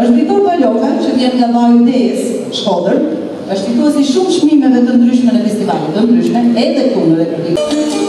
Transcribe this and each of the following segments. është një përpa loka që vjetë nga vajnë tesë shkodër, është fituar si shumë shmimeve të ndryshme në festivalit të ndryshme, edhe të këmëve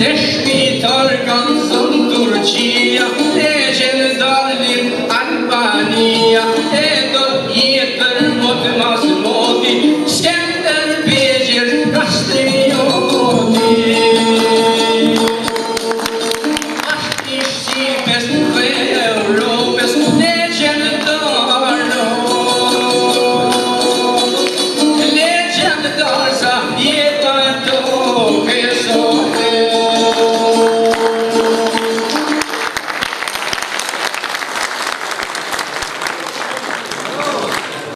Der Spital ganz und Turcia,